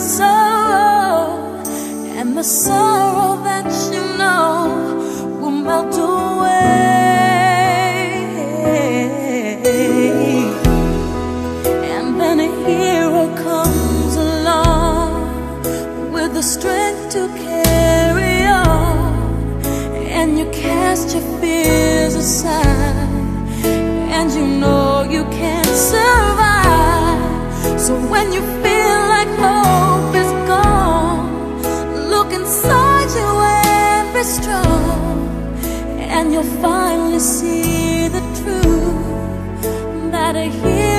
soul, and the sorrow that you know will melt away, and then a hero comes along with the strength to carry on, and you cast your fears aside, and you know you can't survive. So when you you'll finally see the truth that a hero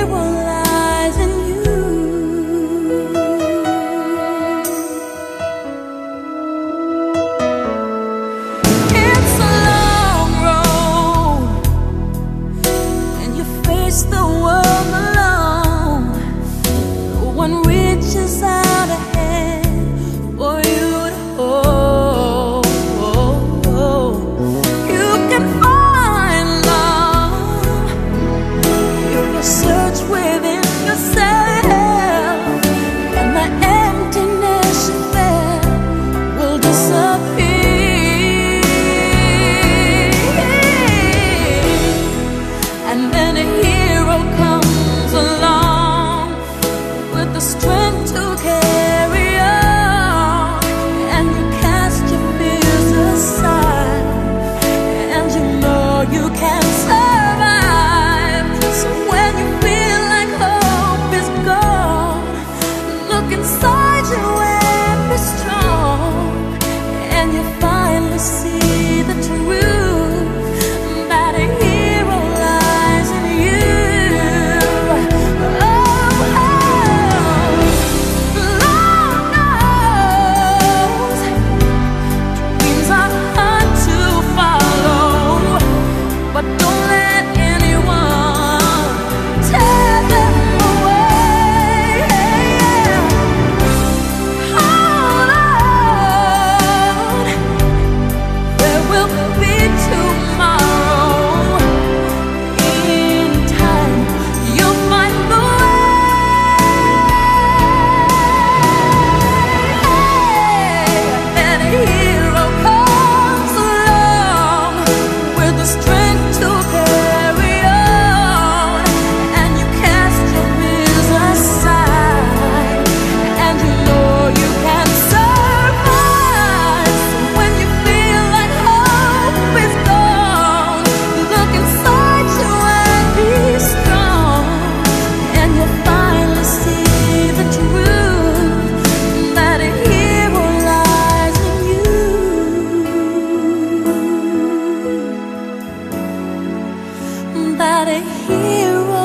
That a hero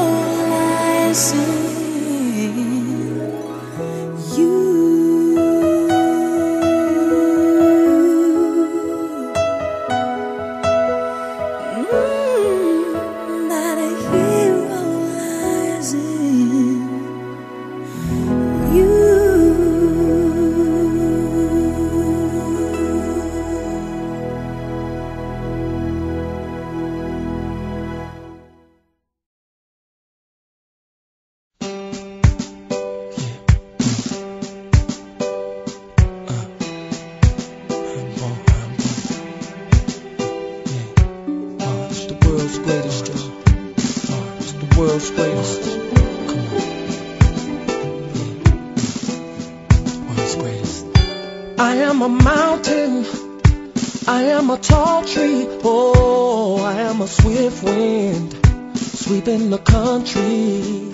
lies in I am a mountain. I am a tall tree. Oh, I am a swift wind sweeping the country.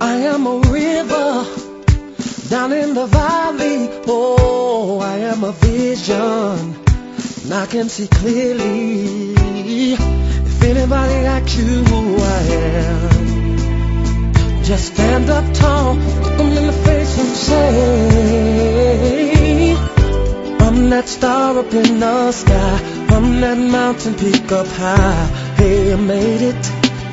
I am a river down in the valley. Oh, I am a vision and I can see clearly. If anybody asks you I am, just stand up tall, look 'em in the face and say, that star up in the sky, I'm that mountain peak up high. Hey, I made it.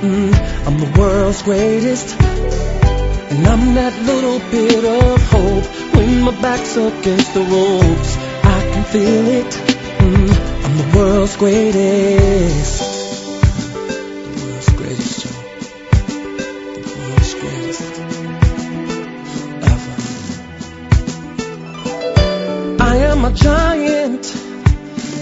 Mm, I'm the world's greatest. And I'm that little bit of hope when my back's against the ropes. I can feel it. Mm, I'm the world's greatest.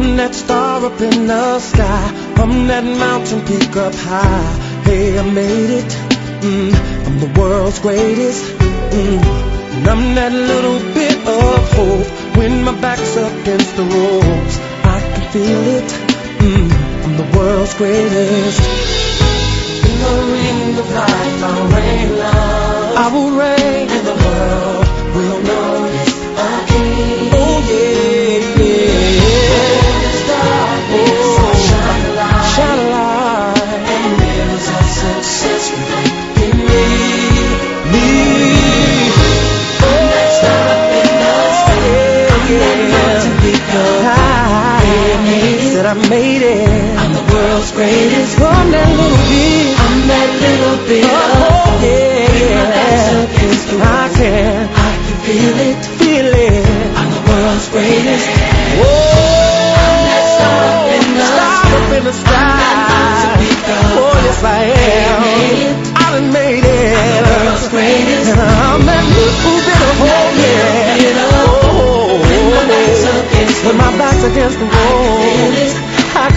I'm that star up in the sky, I'm that mountain peak up high. Hey, I made it. Mm, I'm the world's greatest. Mm, and I'm that little bit of hope when my back's against the ropes. I can feel it. Mm, I'm the world's greatest. Greatest. I'm that little bit. I'm that little bit. Oh, oh yeah. I can. I can feel it. Feel it. I'm the world's greatest. Whoa. I'm that star up in the star up in the sky. Oh, yes, I am. I done made it. I'm the world's greatest. And I'm that little bit of hope. Yeah. Oh, when my back's against the wall.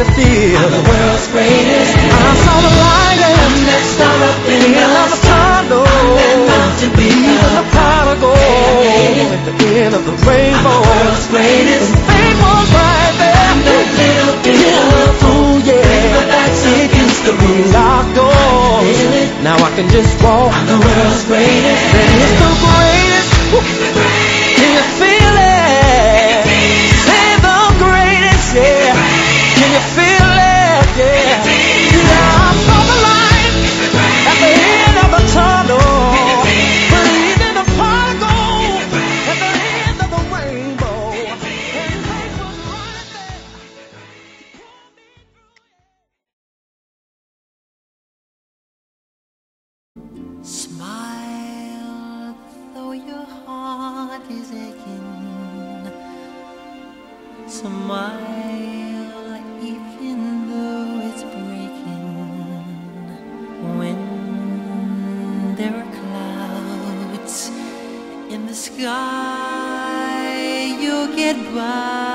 Could feel I'm the world's greatest. I saw the light and I'm that star up in the end of the tunnel. I'm that mountain peak even the prodigal at the end of the rainbow. I'm the world's greatest. And fame was right there. I'm that little bit of ooh yeah. My back's against the locked doors. Now I can just walk. I'm the world's greatest. And it's the greatest. Smile, though your heart is aching. Smile, even though it's breaking. When there are clouds in the sky, you'll get by.